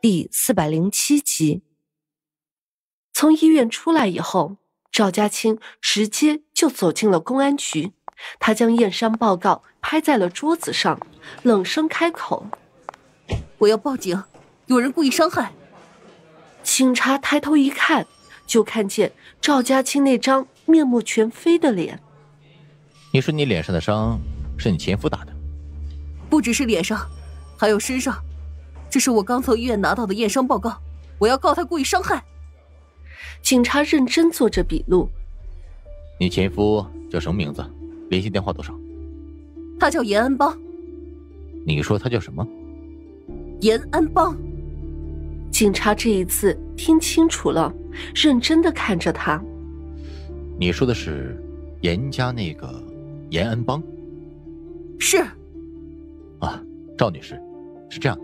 第四百零七集。从医院出来以后，赵家清直接就走进了公安局。他将验伤报告拍在了桌子上，冷声开口：“我要报警，有人故意伤害。”警察抬头一看，就看见赵家清那张面目全非的脸。你说你脸上的伤是你前夫打的？不只是脸上，还有身上。这是我刚从医院拿到的验伤报告，我要告他故意伤害。警察认真做着笔录。你前夫叫什么名字？联系电话多少？他叫严安邦。你说他叫什么？严安邦。警察这一次听清楚了，认真的看着他。你说的是严家那个严安邦？是。啊，赵女士，是这样。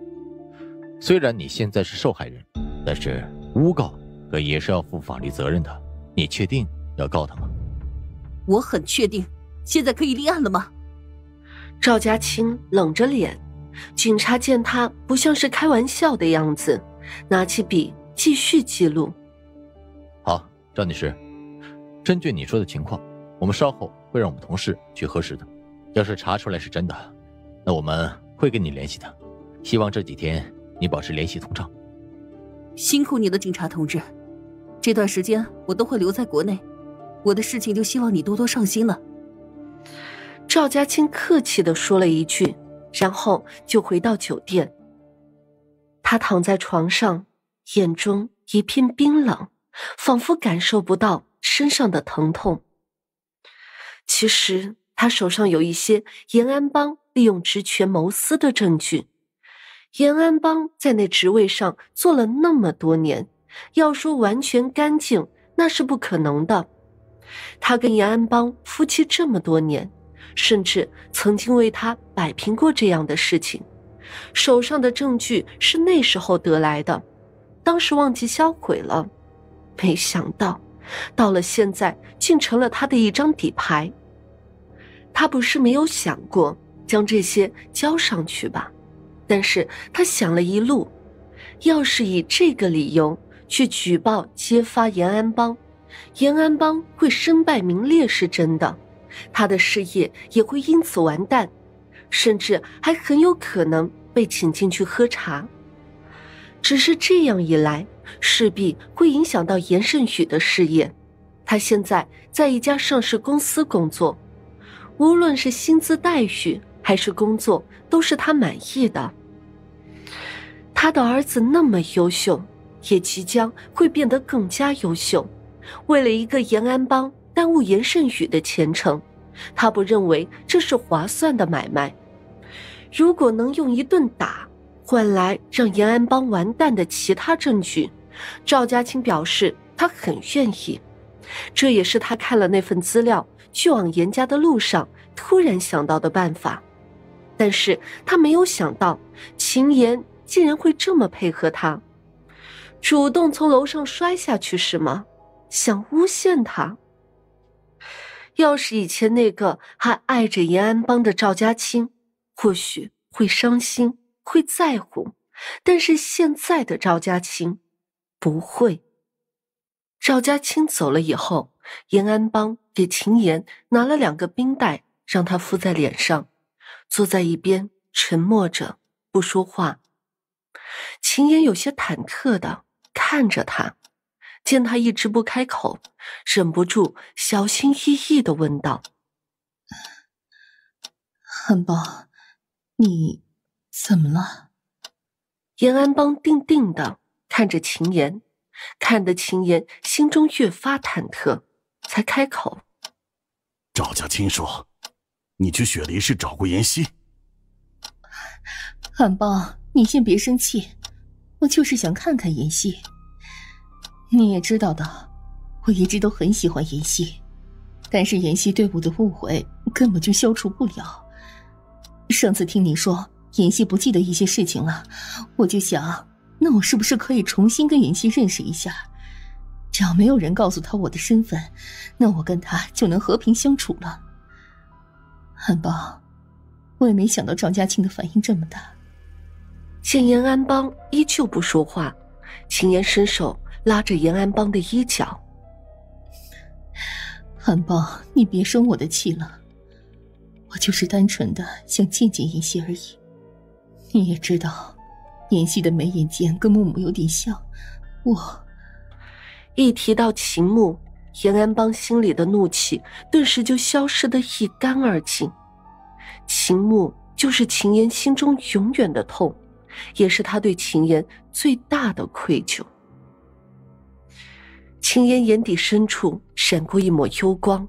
虽然你现在是受害人，但是诬告可也是要负法律责任的。你确定要告他吗？我很确定。现在可以立案了吗？赵家清冷着脸，警察见他不像是开玩笑的样子，拿起笔继续记录。好，赵女士，根据你说的情况，我们稍后会让我们同事去核实的。要是查出来是真的，那我们会跟你联系的。希望这几天。你保持联系通畅。辛苦你的，警察同志。这段时间我都会留在国内，我的事情就希望你多多上心了。赵家清客气的说了一句，然后就回到酒店。他躺在床上，眼中一片冰冷，仿佛感受不到身上的疼痛。其实他手上有一些延安帮利用职权谋私的证据。延安邦在那职位上做了那么多年，要说完全干净，那是不可能的。他跟延安邦夫妻这么多年，甚至曾经为他摆平过这样的事情。手上的证据是那时候得来的，当时忘记销毁了。没想到，到了现在，竟成了他的一张底牌。他不是没有想过将这些交上去吧？但是他想了一路，要是以这个理由去举报揭发延安帮，延安帮会身败名裂是真的，他的事业也会因此完蛋，甚至还很有可能被请进去喝茶。只是这样一来，势必会影响到严胜宇的事业。他现在在一家上市公司工作，无论是薪资待遇。还是工作都是他满意的。他的儿子那么优秀，也即将会变得更加优秀。为了一个延安帮耽误严胜宇的前程，他不认为这是划算的买卖。如果能用一顿打换来让延安帮完蛋的其他证据，赵家清表示他很愿意。这也是他看了那份资料去往严家的路上突然想到的办法。但是他没有想到，秦岩竟然会这么配合他，主动从楼上摔下去是吗？想诬陷他？要是以前那个还爱着延安帮的赵家清，或许会伤心，会在乎，但是现在的赵家清，不会。赵家清走了以后，延安帮给秦岩拿了两个冰袋，让他敷在脸上。坐在一边，沉默着不说话。秦岩有些忐忑的看着他，见他一直不开口，忍不住小心翼翼的问道：“安邦，你怎么了？”严安邦定定的看着秦岩，看得秦岩心中越发忐忑，才开口：“赵家清说。”你去雪梨市找过妍希？安邦，你先别生气，我就是想看看妍希。你也知道的，我一直都很喜欢妍希，但是妍希对我的误会根本就消除不了。上次听你说妍希不记得一些事情了，我就想，那我是不是可以重新跟妍希认识一下？只要没有人告诉他我的身份，那我跟他就能和平相处了。很棒，我也没想到赵家庆的反应这么大。见严安邦依旧不说话，秦言伸手拉着严安邦的衣角。安邦，你别生我的气了，我就是单纯的想见见妍希而已。你也知道，妍希的眉眼间跟木木有点像，我一提到秦牧，严安邦心里的怒气顿时就消失的一干二净。秦牧就是秦岩心中永远的痛，也是他对秦岩最大的愧疚。秦岩眼底深处闪过一抹幽光，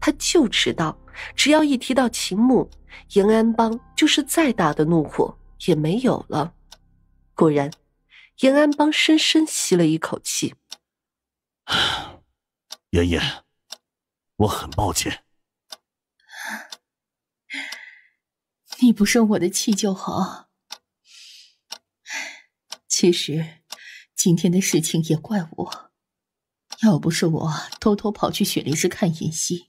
他就知道，只要一提到秦牧，严安邦就是再大的怒火也没有了。果然，严安邦深深吸了一口气。妍妍，我很抱歉。你不生我的气就好。其实，今天的事情也怪我。要不是我偷偷跑去雪梨市看妍希，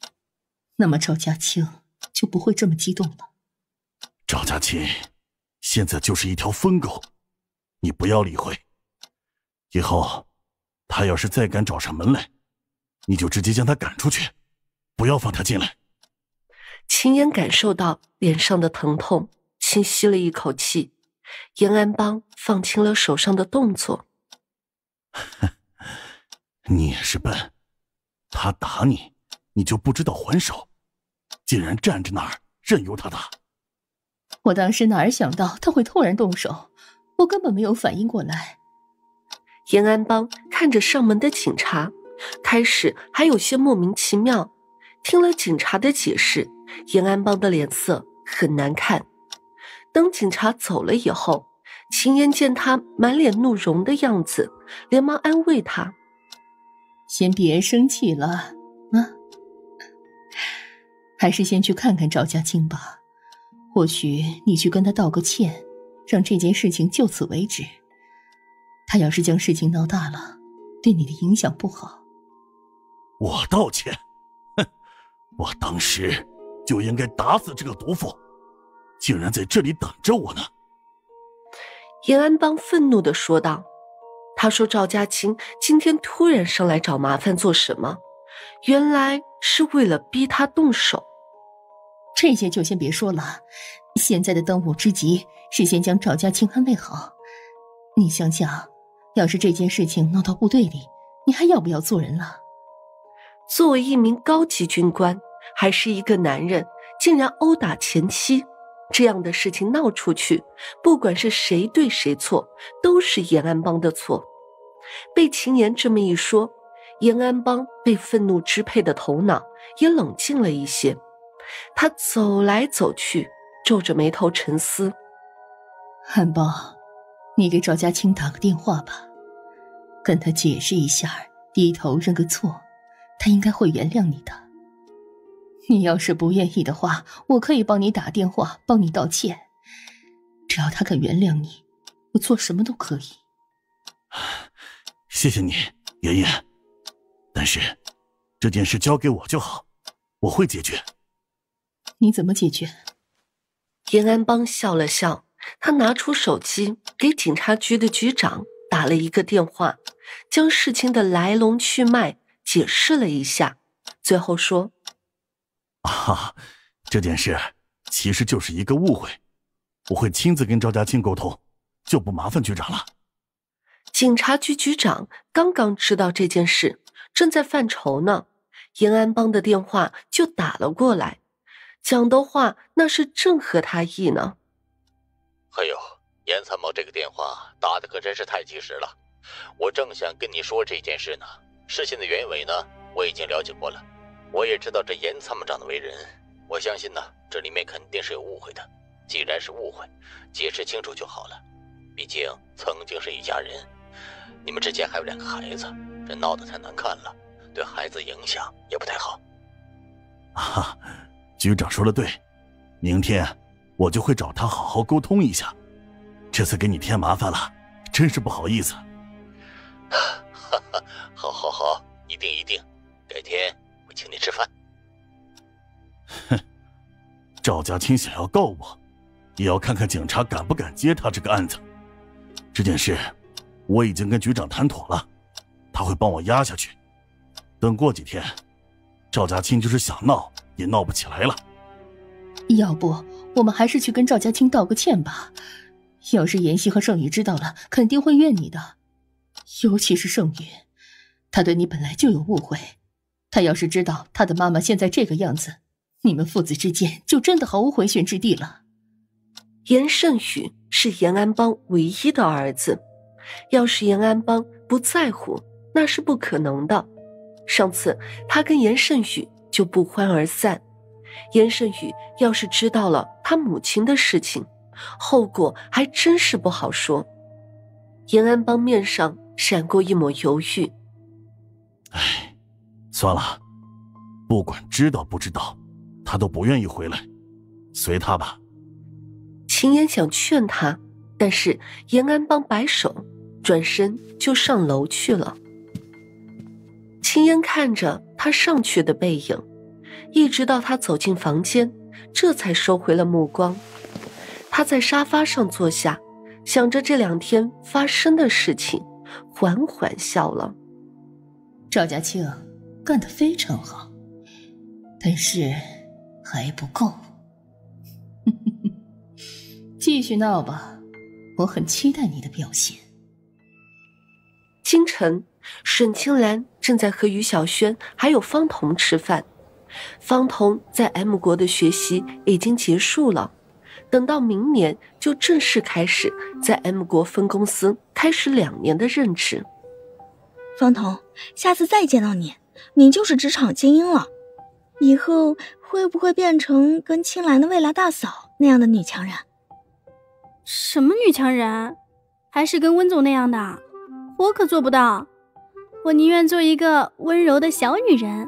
那么赵家清就不会这么激动了。赵家清现在就是一条疯狗，你不要理会。以后他要是再敢找上门来，你就直接将他赶出去，不要放他进来。秦言感受到脸上的疼痛，轻吸了一口气。严安邦放轻了手上的动作。你也是笨，他打你，你就不知道还手，竟然站着那儿任由他打。我当时哪儿想到他会突然动手，我根本没有反应过来。严安邦看着上门的警察，开始还有些莫名其妙。听了警察的解释，严安邦的脸色很难看。等警察走了以后，秦言见他满脸怒容的样子，连忙安慰他。先别生气了，啊，还是先去看看赵家清吧。或许你去跟他道个歉，让这件事情就此为止。他要是将事情闹大了，对你的影响不好。我道歉？哼，我当时就应该打死这个毒妇，竟然在这里等着我呢。严安邦愤怒的说道。他说：“赵家清今天突然上来找麻烦做什么？原来是为了逼他动手。这些就先别说了，现在的当务之急是先将赵家清安慰好。你想想，要是这件事情闹到部队里，你还要不要做人了？作为一名高级军官，还是一个男人，竟然殴打前妻。”这样的事情闹出去，不管是谁对谁错，都是延安邦的错。被秦言这么一说，延安邦被愤怒支配的头脑也冷静了一些。他走来走去，皱着眉头沉思。安邦，你给赵家清打个电话吧，跟他解释一下，低头认个错，他应该会原谅你的。你要是不愿意的话，我可以帮你打电话，帮你道歉。只要他肯原谅你，我做什么都可以。谢谢你，妍妍。但是这件事交给我就好，我会解决。你怎么解决？严安邦笑了笑，他拿出手机给警察局的局长打了一个电话，将事情的来龙去脉解释了一下，最后说。啊，这件事其实就是一个误会，我会亲自跟赵家清沟通，就不麻烦局长了。警察局局长刚刚知道这件事，正在犯愁呢。延安帮的电话就打了过来，讲的话那是正合他意呢。还有，严参谋这个电话打的可真是太及时了，我正想跟你说这件事呢。事情的原委呢，我已经了解过了。我也知道这严参谋长的为人，我相信呢，这里面肯定是有误会的。既然是误会，解释清楚就好了。毕竟曾经是一家人，你们之间还有两个孩子，这闹得太难看了，对孩子影响也不太好。啊，局长说的对，明天我就会找他好好沟通一下。这次给你添麻烦了，真是不好意思。哈哈，好，好，好，一定，一定，改天我。请你吃饭。哼，赵家清想要告我，也要看看警察敢不敢接他这个案子。这件事我已经跟局长谈妥了，他会帮我压下去。等过几天，赵家清就是想闹也闹不起来了。要不我们还是去跟赵家清道个歉吧。要是妍希和盛宇知道了，肯定会怨你的。尤其是盛宇，他对你本来就有误会。他要是知道他的妈妈现在这个样子，你们父子之间就真的毫无回旋之地了。严胜宇是严安邦唯一的儿子，要是严安邦不在乎，那是不可能的。上次他跟严胜宇就不欢而散，严胜宇要是知道了他母亲的事情，后果还真是不好说。严安邦面上闪过一抹犹豫。唉，算了，不管知道不知道，他都不愿意回来，随他吧。秦岩想劝他，但是严安邦摆手，转身就上楼去了。秦岩看着他上去的背影，一直到他走进房间，这才收回了目光。他在沙发上坐下，想着这两天发生的事情，缓缓笑了。赵家庆干得非常好，但是还不够。继续闹吧，我很期待你的表现。清晨，沈清兰正在和于小轩还有方彤吃饭。方彤在 M 国的学习已经结束了，等到明年就正式开始在 M 国分公司开始两年的任职。方彤，下次再见到你，你就是职场精英了。以后会不会变成跟青兰的未来大嫂那样的女强人？什么女强人？还是跟温总那样的？我可做不到。我宁愿做一个温柔的小女人。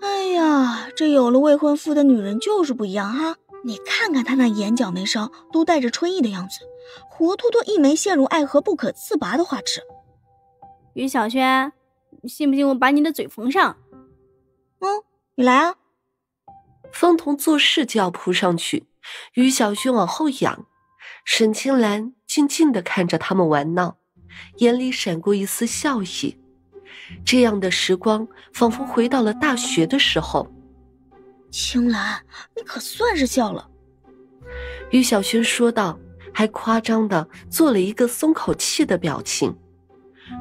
哎呀，这有了未婚夫的女人就是不一样哈！你看看他那眼角眉梢都带着春意的样子，活脱脱一枚陷入爱河不可自拔的花痴。于小轩，信不信我把你的嘴缝上？嗯，你来啊！方彤做事就要扑上去，于小轩往后仰。沈清兰静静的看着他们玩闹，眼里闪过一丝笑意。这样的时光仿佛回到了大学的时候。青兰，你可算是笑了。于小轩说道，还夸张的做了一个松口气的表情。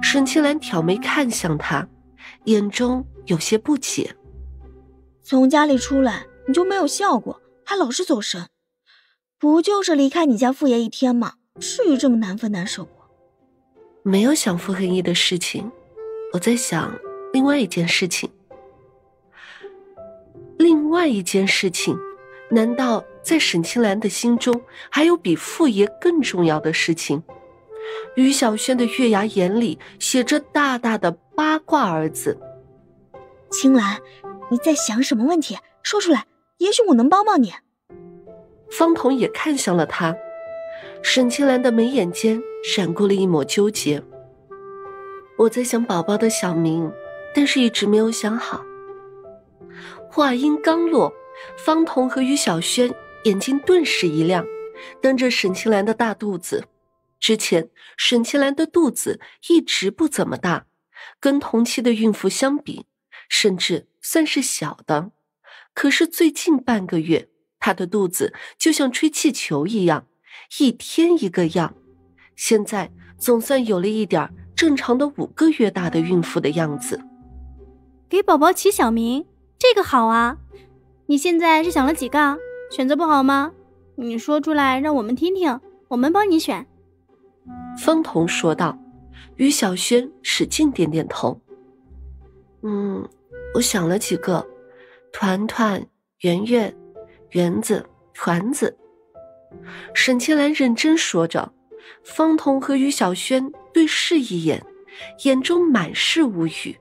沈青兰挑眉看向他，眼中有些不解。从家里出来你就没有笑过，还老是走神。不就是离开你家傅爷一天吗？至于这么难分难舍吗？没有想傅恒义的事情，我在想另外一件事情。另外一件事情，难道在沈清兰的心中还有比傅爷更重要的事情？于小轩的月牙眼里写着大大的八卦二字。青兰，你在想什么问题？说出来，也许我能帮帮你。方彤也看向了他，沈清兰的眉眼间闪过了一抹纠结。我在想宝宝的小名，但是一直没有想好。话音刚落，方彤和于小轩眼睛顿时一亮，瞪着沈清兰的大肚子。之前沈清兰的肚子一直不怎么大，跟同期的孕妇相比，甚至算是小的。可是最近半个月。她的肚子就像吹气球一样，一天一个样。现在总算有了一点正常的五个月大的孕妇的样子。给宝宝起小名，这个好啊！你现在是想了几个？选择不好吗？你说出来让我们听听，我们帮你选。方彤说道。于小轩使劲点点头。嗯，我想了几个，团团、圆圆。圆子，团子。沈青兰认真说着，方彤和于小轩对视一眼，眼中满是无语。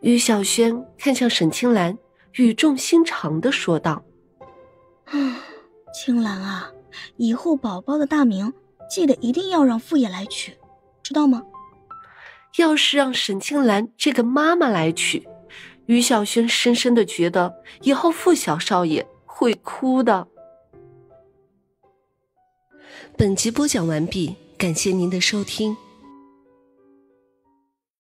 于小轩看向沈青兰，语重心长的说道：“啊，青兰啊，以后宝宝的大名记得一定要让傅爷来取，知道吗？要是让沈青兰这个妈妈来取，于小轩深深的觉得以后傅小少爷。”会哭的。本集播讲完毕，感谢您的收听。